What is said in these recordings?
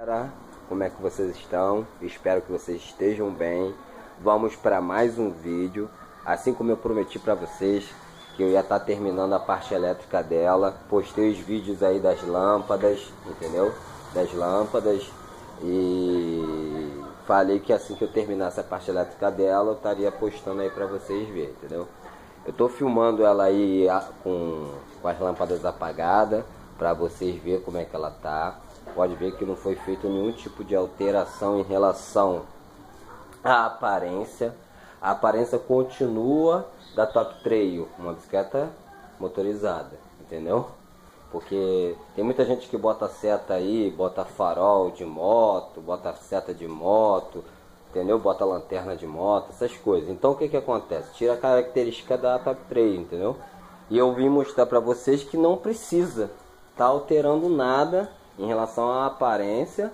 galera, como é que vocês estão? Espero que vocês estejam bem. Vamos para mais um vídeo. Assim como eu prometi para vocês que eu ia estar tá terminando a parte elétrica dela, postei os vídeos aí das lâmpadas, entendeu? Das lâmpadas e falei que assim que eu terminasse a parte elétrica dela, eu estaria postando aí para vocês verem, entendeu? Eu tô filmando ela aí com, com as lâmpadas apagadas para vocês verem como é que ela tá pode ver que não foi feito nenhum tipo de alteração em relação à aparência. A aparência continua da Top Trail, uma bicicleta motorizada, entendeu? Porque tem muita gente que bota seta aí, bota farol de moto, bota seta de moto, entendeu? Bota lanterna de moto, essas coisas. Então o que que acontece? Tira a característica da Top Trail, entendeu? E eu vim mostrar para vocês que não precisa tá alterando nada em relação à aparência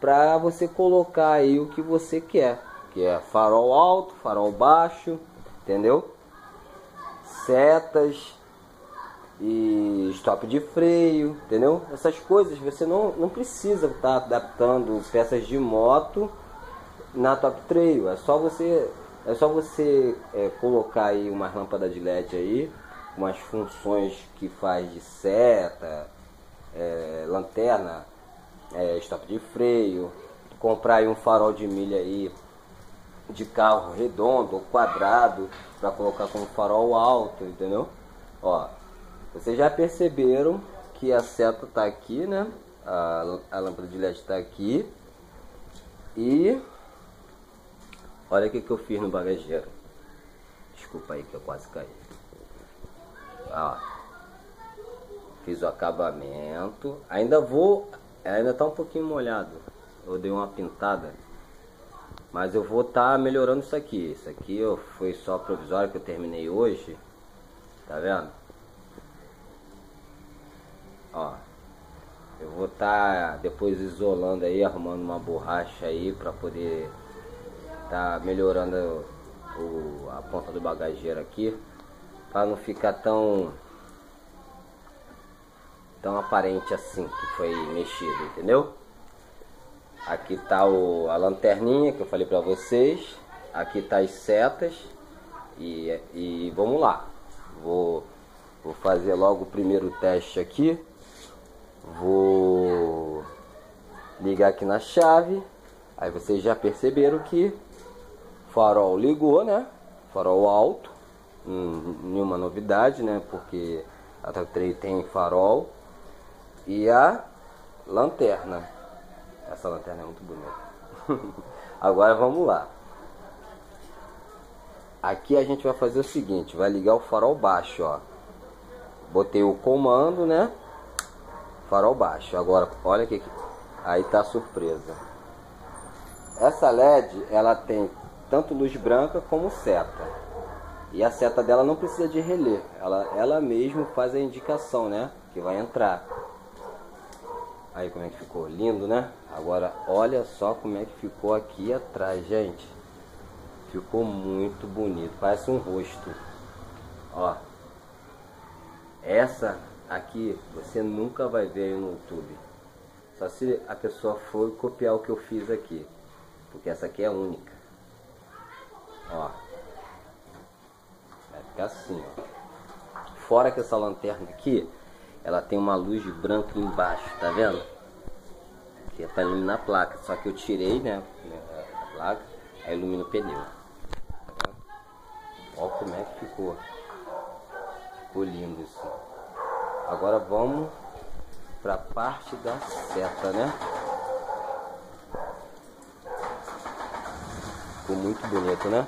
para você colocar aí o que você quer, que é farol alto, farol baixo, entendeu? Setas e stop de freio, entendeu? Essas coisas você não, não precisa estar tá adaptando peças de moto na Top Trail, é só você é só você é, colocar aí umas lâmpadas de LED aí, umas funções que faz de seta, lanterna, é, de freio, comprar aí um farol de milha aí de carro redondo ou quadrado para colocar como farol alto, entendeu? Ó, vocês já perceberam que a seta tá aqui, né? A, a lâmpada de LED está aqui. E olha o que, que eu fiz no bagageiro. Desculpa aí que eu quase caí. Ó. Fiz o acabamento. Ainda vou. Ainda tá um pouquinho molhado. Eu dei uma pintada. Mas eu vou estar tá melhorando isso aqui. Isso aqui eu, foi só provisório que eu terminei hoje. Tá vendo? Ó. Eu vou estar tá depois isolando aí, arrumando uma borracha aí para poder tá melhorando o, a ponta do bagageiro aqui. Para não ficar tão tão aparente assim que foi mexido, entendeu? Aqui tá o, a lanterninha que eu falei para vocês. Aqui tá as setas. E, e vamos lá. Vou, vou fazer logo o primeiro teste aqui. Vou ligar aqui na chave. Aí vocês já perceberam que farol ligou, né? Farol alto. Hum, nenhuma novidade, né? Porque a Trail tem farol e a lanterna. Essa lanterna é muito bonita. Agora vamos lá. Aqui a gente vai fazer o seguinte, vai ligar o farol baixo, ó. Botei o comando, né? Farol baixo. Agora, olha que aí tá a surpresa. Essa LED, ela tem tanto luz branca como seta. E a seta dela não precisa de relé. Ela, ela mesmo faz a indicação, né? Que vai entrar. Aí como é que ficou? Lindo, né? Agora olha só como é que ficou aqui atrás, gente. Ficou muito bonito, parece um rosto. Ó. Essa aqui você nunca vai ver no YouTube. Só se a pessoa for copiar o que eu fiz aqui. Porque essa aqui é única. Ó. Vai ficar assim, ó. Fora que essa lanterna aqui, ela tem uma luz branca embaixo, tá vendo? Que é para iluminar a placa, só que eu tirei, né, a placa, aí ilumina o pneu. Olha como é que ficou. Ficou lindo isso. Agora vamos para a parte da seta, né? Ficou muito bonito, né?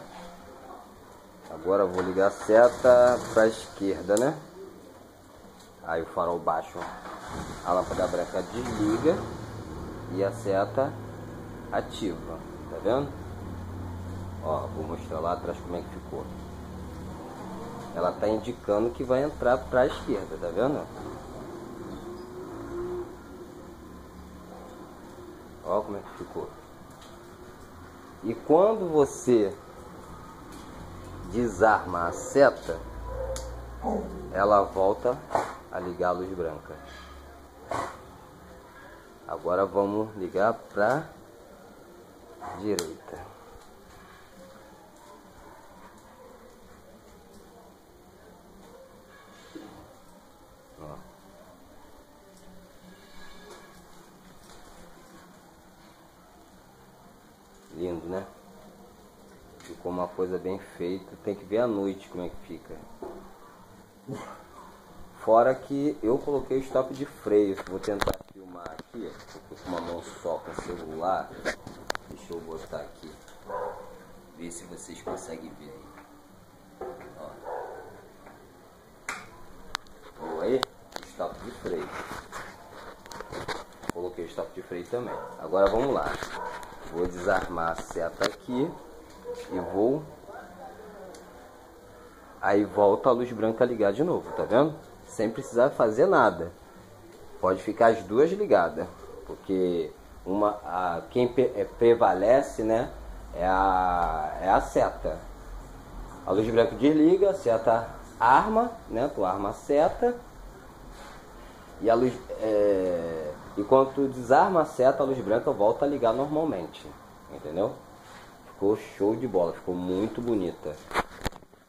Agora vou ligar a seta para esquerda, né? Aí o farol baixo, a lâmpada branca desliga e a seta ativa. Tá vendo? Ó, vou mostrar lá atrás como é que ficou. Ela tá indicando que vai entrar para a esquerda, tá vendo? Ó como é que ficou. E quando você desarma a seta, ela volta a ligar a luz branca. Agora vamos ligar para direita. Lindo, né? Ficou uma coisa bem feita. Tem que ver à noite como é que fica. Fora que eu coloquei stop de freio. Vou tentar filmar aqui. Com uma mão só com o celular. Deixa eu botar aqui. Ver se vocês conseguem ver aí. Ó. aí, stop de freio. Coloquei stop de freio também. Agora vamos lá. Vou desarmar a seta aqui e vou aí volta a luz branca ligar de novo, tá vendo? Sem precisar fazer nada. Pode ficar as duas ligadas, porque uma a, quem é, prevalece, né, é a é a seta. A luz branca desliga, a seta arma, né? Tu arma a seta e a luz é, e quando tu desarma a seta, a luz branca volta a ligar normalmente, entendeu? Ficou show de bola, ficou muito bonita.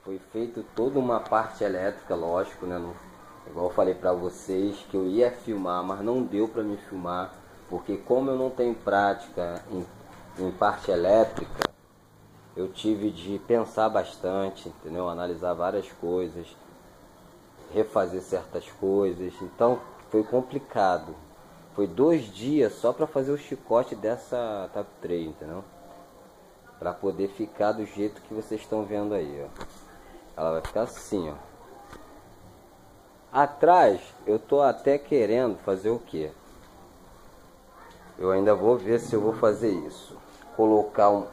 Foi feito toda uma parte elétrica, lógico, né? No, igual eu falei pra vocês que eu ia filmar, mas não deu pra me filmar, porque como eu não tenho prática em, em parte elétrica, eu tive de pensar bastante, entendeu? Analisar várias coisas, refazer certas coisas, então foi complicado. Foi dois dias só para fazer o chicote dessa TAP 3, entendeu? para poder ficar do jeito que vocês estão vendo aí, ó. Ela vai ficar assim, ó. Atrás, eu tô até querendo fazer o que? Eu ainda vou ver se eu vou fazer isso. Colocar um,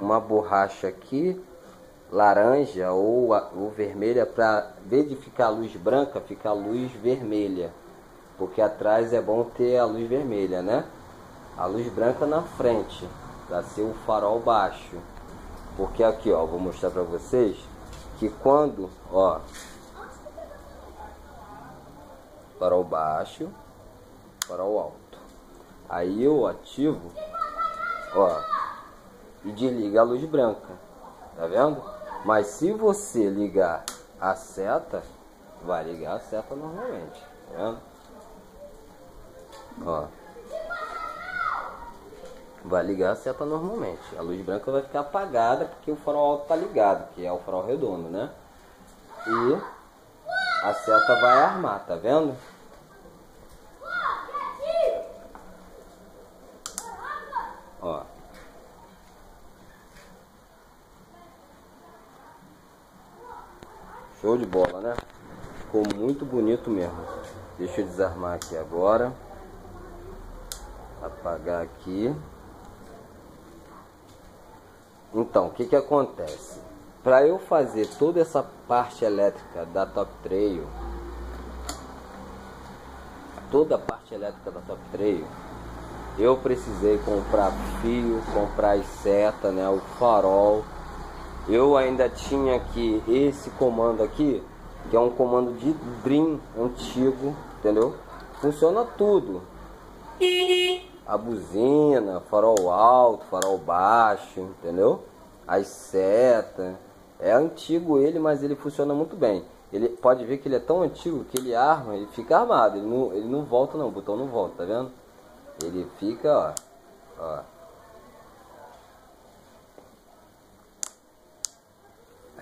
uma borracha aqui, laranja ou, ou vermelha, para ver de ficar a luz branca, ficar a luz vermelha. Porque atrás é bom ter a luz vermelha, né? A luz branca na frente para ser o farol baixo. Porque aqui, ó, vou mostrar para vocês que quando, ó, farol baixo, farol alto. Aí eu ativo, ó, e desliga a luz branca. Tá vendo? Mas se você ligar a seta, vai ligar a seta normalmente. Tá vendo? Ó vai ligar a seta normalmente. A luz branca vai ficar apagada porque o farol alto está ligado, que é o farol redondo, né? E a seta vai armar, tá vendo? Ó. Show de bola, né? Ficou muito bonito mesmo. Deixa eu desarmar aqui agora. Apagar aqui. Então, o que que acontece? Para eu fazer toda essa parte elétrica da Top Trail, toda a parte elétrica da Top Trail, eu precisei comprar fio, comprar as setas, né, o farol. Eu ainda tinha aqui esse comando aqui, que é um comando de Dream antigo, entendeu? Funciona tudo a buzina, farol alto, farol baixo, entendeu? As setas. É antigo ele, mas ele funciona muito bem. Ele pode ver que ele é tão antigo que ele arma, ele fica armado, ele não, ele não volta não, o botão não volta, tá vendo? Ele fica, ó, ó.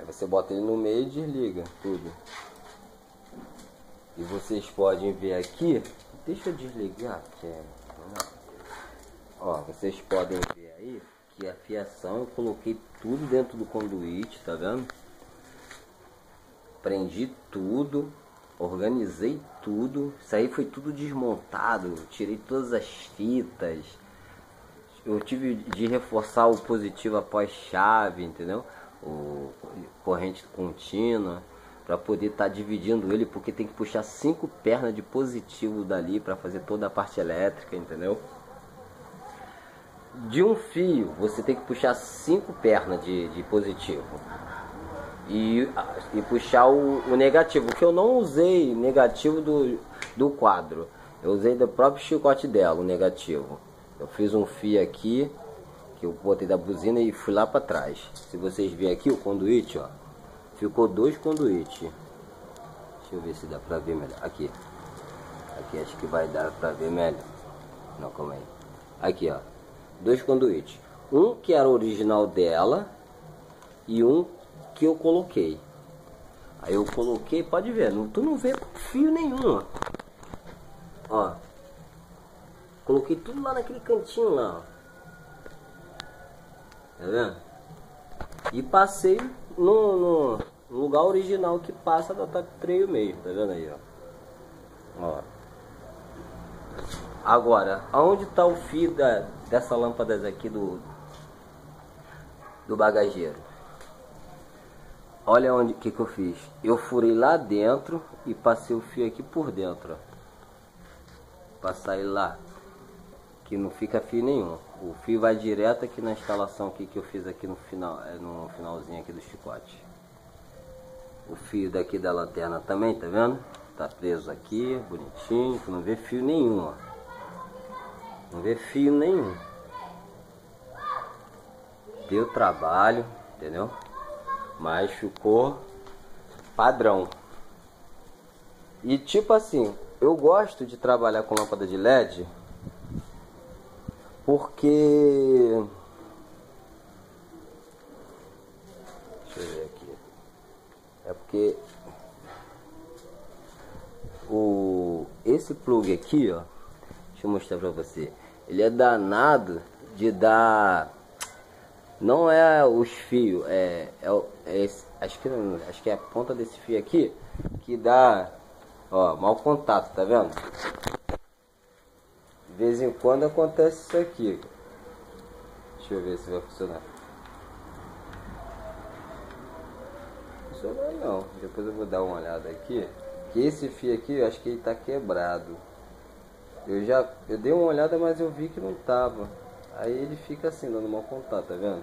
Aí você bota ele no meio e desliga tudo. E vocês podem ver aqui, deixa eu desligar, é Ó, vocês podem ver aí que a fiação eu coloquei tudo dentro do conduíte, tá vendo? Prendi tudo, organizei tudo. Isso aí foi tudo desmontado, tirei todas as fitas. Eu tive de reforçar o positivo após chave, entendeu? O corrente contínua para poder estar tá dividindo ele, porque tem que puxar cinco pernas de positivo dali para fazer toda a parte elétrica, entendeu? de um fio você tem que puxar cinco pernas de, de positivo e, e puxar o, o negativo, que eu não usei negativo do, do quadro. Eu usei do próprio chicote dela, o negativo. Eu fiz um fio aqui, que eu botei da buzina e fui lá para trás. Se vocês verem aqui o conduíte, ó, ficou dois conduítes. Deixa eu ver se dá pra ver melhor. Aqui. Aqui acho que vai dar pra ver melhor. Não, calma aí. Aqui, ó. Dois conduítes. Um que era original dela e um que eu coloquei. Aí eu coloquei, pode ver, não, tu não vê fio nenhum, ó. ó. Coloquei tudo lá naquele cantinho lá, ó. Tá vendo? E passei no, no, lugar original que passa da treio mesmo, tá vendo aí, ó. ó. Agora, aonde está o fio da, dessa lâmpadas aqui do, do bagageiro? Olha onde que, que eu fiz. Eu furei lá dentro e passei o fio aqui por dentro. Passar ele lá. Que não fica fio nenhum. O fio vai direto aqui na instalação aqui que eu fiz aqui no final, é, no finalzinho aqui do chicote. O fio daqui da lanterna também, tá vendo? Tá preso aqui, bonitinho, não vê fio nenhum, ó. Não vê fio nenhum. Deu trabalho, entendeu? Mas ficou padrão. E tipo assim, eu gosto de trabalhar com lâmpada de LED porque Deixa eu ver aqui. É porque o esse plug aqui, ó, deixa eu mostrar pra você. Ele é danado de dar não é os fios, é, é, é esse, acho, que, acho que é a ponta desse fio aqui que dá, ó, mau contato, tá vendo? De vez em quando acontece isso aqui. Deixa eu ver se vai funcionar. Funcionou não, depois eu vou dar uma olhada aqui. Que esse fio aqui, eu acho que ele tá quebrado. Eu já, eu dei uma olhada, mas eu vi que não tava. Aí ele fica assim, dando mau contato, tá vendo?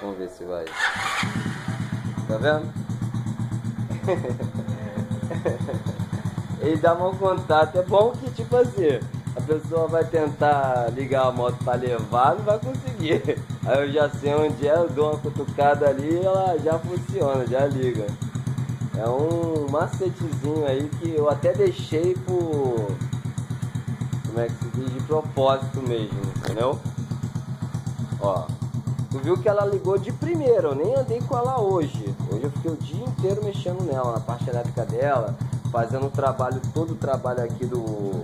Vamos ver se vai. Tá vendo? ele dá mau contato. É bom que, tipo assim, pessoa vai tentar ligar a moto para levar, não vai conseguir. Aí eu já sei onde é, eu dou uma cutucada ali ela já funciona, já liga. É um macetezinho aí que eu até deixei por como é que se diz, de propósito mesmo, entendeu? Ó, tu viu que ela ligou de primeira, eu nem andei com ela hoje. Hoje eu fiquei o dia inteiro mexendo nela, na parte elétrica dela, fazendo o trabalho, todo o trabalho aqui do,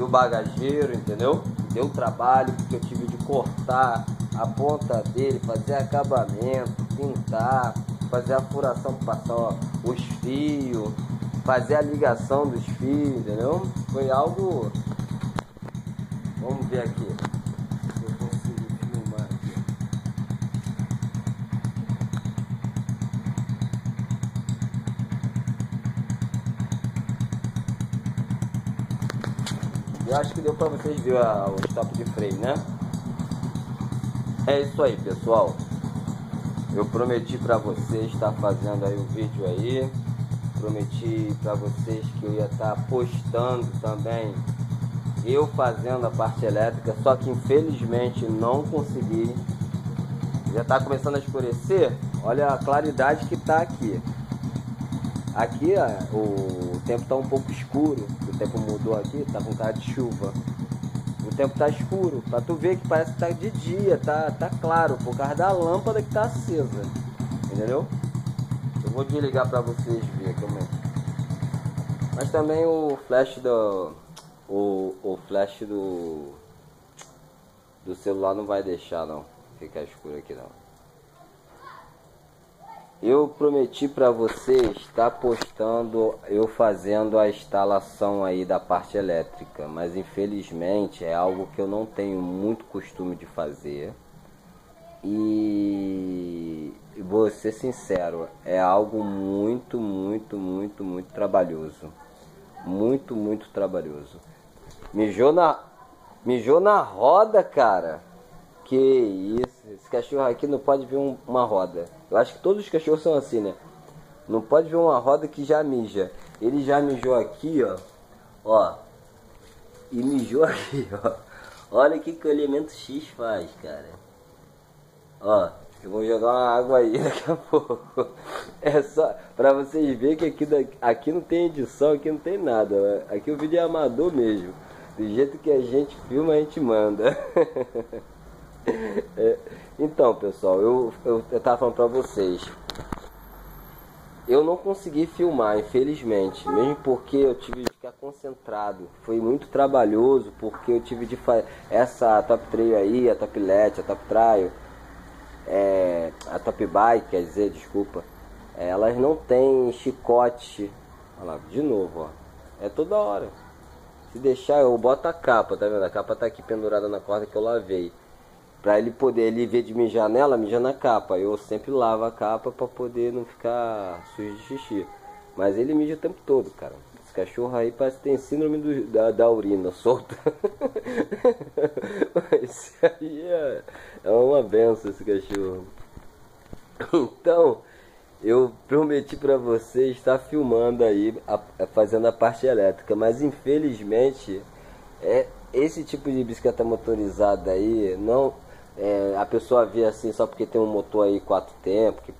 do bagageiro, entendeu? Deu trabalho porque eu tive de cortar a ponta dele, fazer acabamento, pintar, fazer a furação para passar ó, os fios, fazer a ligação dos fios, entendeu? Foi algo Vamos ver aqui. Se eu consigo filmar aqui. Eu acho que deu para vocês ver o stop de freio, né? É isso aí, pessoal. Eu prometi para vocês estar fazendo aí o vídeo aí. Prometi para vocês que eu ia estar postando também eu fazendo a parte elétrica, só que infelizmente não consegui. Já está começando a escurecer, olha a claridade que está aqui. Aqui ó, o tempo está um pouco escuro, o tempo mudou aqui, está com cara de chuva. O tempo está escuro, para tu ver que parece que está de dia, tá, tá claro, por causa da lâmpada que está acesa. Entendeu? Eu vou desligar para vocês verem também. Mas também o flash do, o, o flash do, do celular não vai deixar não ficar escuro aqui não. Eu prometi para vocês estar postando eu fazendo a instalação aí da parte elétrica, mas infelizmente é algo que eu não tenho muito costume de fazer. E vou ser sincero, é algo muito, muito, muito, muito trabalhoso. Muito, muito trabalhoso. Mijou na. Mijou na roda, cara. Que isso. Esse cachorro aqui não pode ver um, uma roda. Eu acho que todos os cachorros são assim, né? Não pode ver uma roda que já mija. Ele já mijou aqui, ó. Ó. e mijou aqui, ó. Olha o que, que o elemento X faz, cara. Ó, eu vou jogar uma água aí daqui a pouco. É só pra vocês verem que aqui, aqui não tem edição, aqui não tem nada. Aqui o vídeo é amador mesmo. Do jeito que a gente filma, a gente manda. É, então, pessoal, eu, eu, eu tava falando pra vocês. Eu não consegui filmar, infelizmente, mesmo porque eu tive de ficar concentrado. Foi muito trabalhoso, porque eu tive de fazer essa top trail aí, a top let, a top trail, é, a top bike, quer dizer, desculpa. É, elas não têm chicote. Olha lá, de novo, ó. É toda hora. Se deixar, eu boto a capa, tá vendo? A capa tá aqui pendurada na corda que eu lavei. Pra ele poder, ele ver de mijar nela, mija na capa. Eu sempre lavo a capa pra poder não ficar sujo de xixi. Mas ele mija o tempo todo, cara. Esse cachorro aí parece que tem síndrome do, da, da urina solta. esse aí é, é uma benção, esse cachorro. Então, eu prometi para vocês estar filmando aí, a, a, fazendo a parte elétrica. Mas infelizmente, é, esse tipo de bicicleta motorizada aí não é, a pessoa vê assim só porque tem um motor aí quatro tempos, que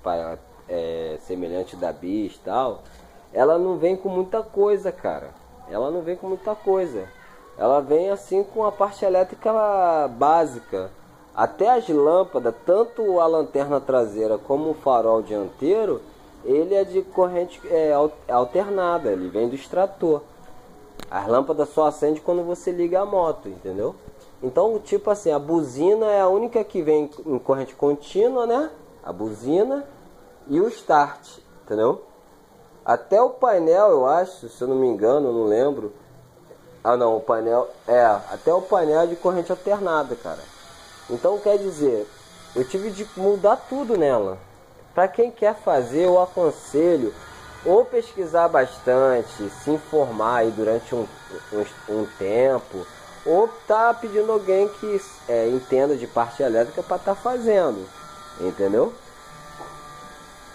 é semelhante da bis e tal, ela não vem com muita coisa, cara. Ela não vem com muita coisa. Ela vem assim com a parte elétrica básica. Até as lâmpadas, tanto a lanterna traseira como o farol dianteiro, ele é de corrente é, alternada, ele vem do extrator. As lâmpadas só acende quando você liga a moto, entendeu? Então, tipo assim, a buzina é a única que vem em corrente contínua, né? A buzina e o start, entendeu? Até o painel, eu acho, se eu não me engano, não lembro. Ah, não, o painel é, até o painel é de corrente alternada, cara. Então, quer dizer, eu tive de mudar tudo nela. Para quem quer fazer, eu aconselho ou pesquisar bastante, se informar aí durante um, um, um tempo ou tá pedindo alguém que é, entenda de parte elétrica para estar tá fazendo, entendeu?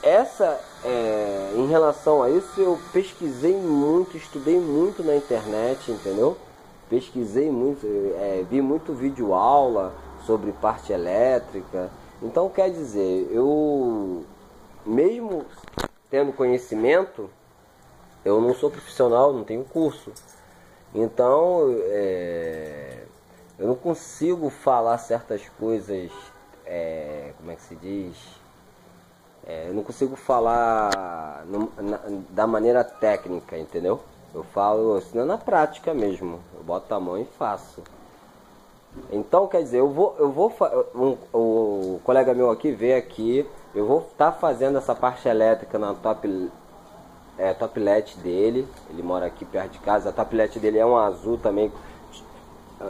Essa, é, em relação a isso, eu pesquisei muito, estudei muito na internet, entendeu? Pesquisei muito, é, vi muito vídeo aula sobre parte elétrica. Então, quer dizer, eu, mesmo tendo conhecimento, eu não sou profissional, não tenho curso. Então, é, eu não consigo falar certas coisas, é, como é que se diz? É, eu não consigo falar no, na, da maneira técnica, entendeu? Eu falo assim, na prática mesmo. Eu boto a mão e faço. Então, quer dizer, eu vou, eu vou, um, o colega meu aqui veio aqui, eu vou estar tá fazendo essa parte elétrica na top é, toplet dele. Ele mora aqui perto de casa. A toplet dele é um azul também.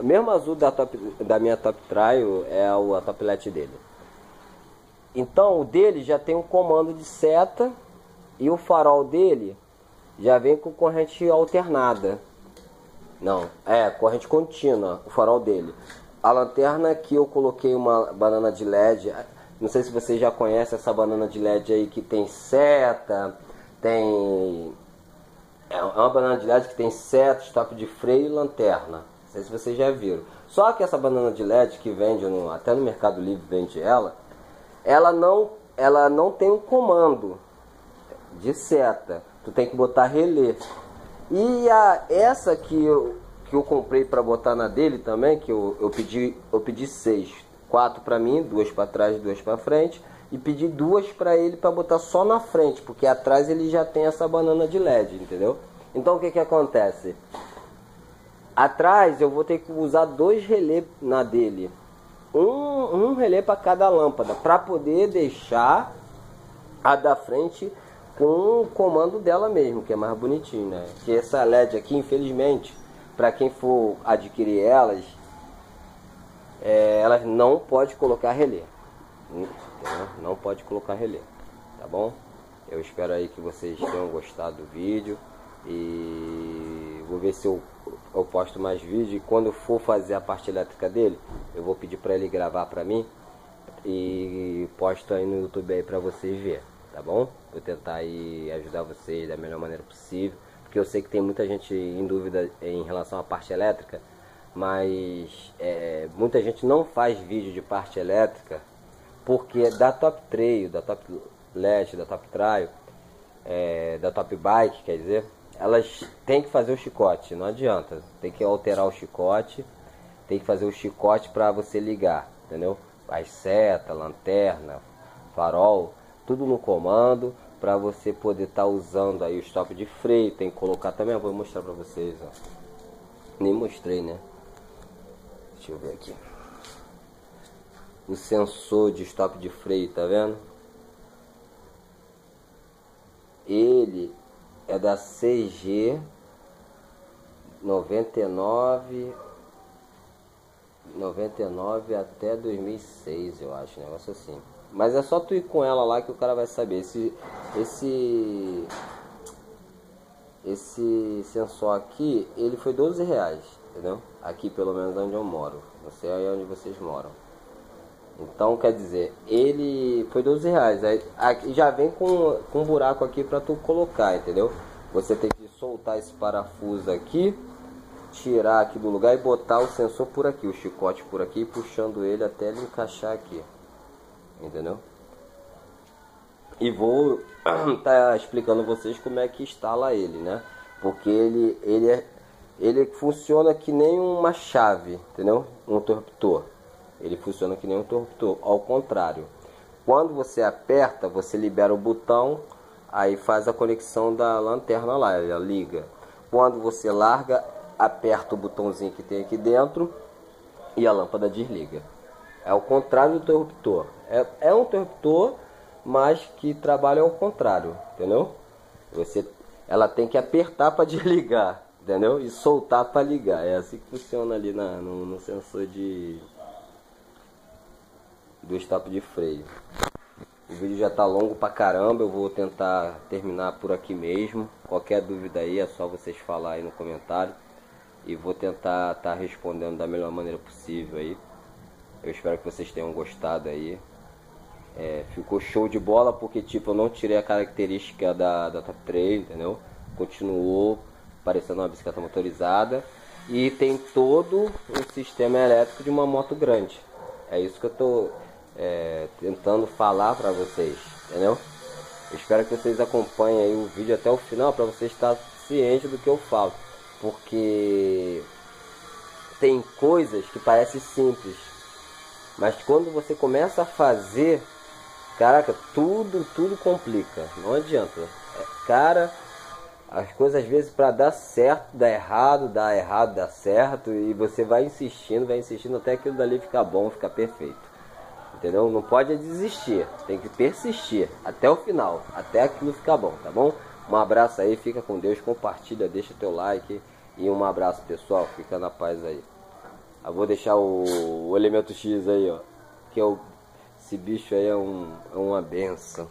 Mesmo azul da, top, da minha top trial é o, a toplet dele. Então o dele já tem um comando de seta e o farol dele já vem com corrente alternada. Não, é corrente contínua, o farol dele. A lanterna que eu coloquei uma banana de LED. Não sei se você já conhece essa banana de LED aí que tem seta, tem é uma banana de LED que tem seta, stop de freio e lanterna. Não sei se vocês já viram. Só que essa banana de LED que vende no, até no Mercado Livre vende ela, ela não ela não tem um comando de seta. Tu tem que botar relé. E a essa que eu, que eu comprei para botar na dele também, que eu, eu pedi eu pedi seis, quatro para mim, duas para trás, duas para frente e pedi duas para ele para botar só na frente, porque atrás ele já tem essa banana de LED, entendeu? Então o que que acontece? Atrás eu vou ter que usar dois relés na dele. Um, um relé para cada lâmpada, para poder deixar a da frente com o comando dela mesmo, que é mais bonitinho, né? Que essa LED aqui, infelizmente, para quem for adquirir elas, é, elas não pode colocar relé entendeu? Não pode colocar relé, tá bom? Eu espero aí que vocês tenham gostado do vídeo e vou ver se eu, eu posto mais vídeo e quando for fazer a parte elétrica dele, eu vou pedir para ele gravar para mim e posto aí no YouTube aí para vocês ver, tá bom? Vou tentar aí ajudar vocês da melhor maneira possível, porque eu sei que tem muita gente em dúvida em relação à parte elétrica, mas é, muita gente não faz vídeo de parte elétrica porque da Top Trail, da Top Leste, da Top Trail, é, da Top Bike, quer dizer, elas têm que fazer o chicote, não adianta, tem que alterar o chicote, tem que fazer o chicote para você ligar, entendeu? As setas, lanterna, farol, tudo no comando para você poder estar tá usando aí o stop de freio, tem que colocar também, eu vou mostrar para vocês, ó. Nem mostrei, né? Deixa eu ver aqui. O sensor de stop de freio, tá vendo? Ele é da CG 99 99 até 2006, eu acho, negócio assim. Mas é só tu ir com ela lá que o cara vai saber. Esse, esse, esse sensor aqui, ele foi 12 reais, entendeu? Aqui pelo menos onde eu moro. Não sei aí onde vocês moram. Então quer dizer, ele foi 12 reais. Aí, aqui já vem com, com um buraco aqui para tu colocar, entendeu? Você tem que soltar esse parafuso aqui, tirar aqui do lugar e botar o sensor por aqui, o chicote por aqui, puxando ele até ele encaixar aqui entendeu? E vou tá explicando a vocês como é que instala ele, né? Porque ele, ele, é, ele funciona que nem uma chave, entendeu? Um interruptor. Ele funciona que nem um interruptor, ao contrário. Quando você aperta, você libera o botão, aí faz a conexão da lanterna lá, ela liga. Quando você larga, aperta o botãozinho que tem aqui dentro e a lâmpada desliga. É o contrário do interruptor. É, é um interruptor, mas que trabalha ao contrário, entendeu? Você, ela tem que apertar para desligar, entendeu? E soltar para ligar. É assim que funciona ali na, no, no sensor de do stop de freio. O vídeo já tá longo pra caramba, eu vou tentar terminar por aqui mesmo. Qualquer dúvida aí é só vocês falar aí no comentário e vou tentar estar tá respondendo da melhor maneira possível aí. Eu espero que vocês tenham gostado aí. É, ficou show de bola porque tipo eu não tirei a característica da, da Top 3, entendeu? Continuou parecendo uma bicicleta motorizada e tem todo o sistema elétrico de uma moto grande. É isso que eu tô é, tentando falar para vocês, entendeu? Eu espero que vocês acompanhem o vídeo até o final para vocês estar ciente do que eu falo, porque tem coisas que parecem simples, mas quando você começa a fazer, caraca, tudo, tudo complica. Não adianta. É, cara, as coisas às vezes para dar certo, dá errado, dá errado, dá certo. E você vai insistindo, vai insistindo até aquilo dali ficar bom, ficar perfeito. Entendeu? Não pode desistir, tem que persistir até o final, até aquilo ficar bom, tá bom? Um abraço aí, fica com Deus, compartilha, deixa teu like e um abraço pessoal, fica na paz aí. Eu vou deixar o, o elemento X aí, ó. Que é o, esse bicho aí é, um, é uma benção.